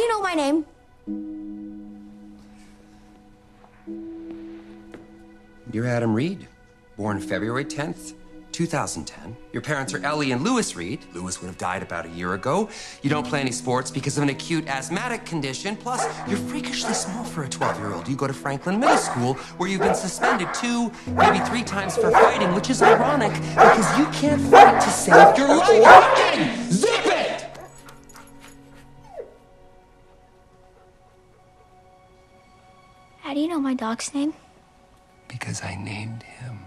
you know my name? You're Adam Reed, born February 10th, 2010. Your parents are Ellie and Louis Reed. Louis would have died about a year ago. You don't play any sports because of an acute asthmatic condition. Plus, you're freakishly small for a 12 year old. You go to Franklin Middle School, where you've been suspended two, maybe three times for fighting, which is ironic because you can't fight to save your life. How do you know my dog's name? Because I named him.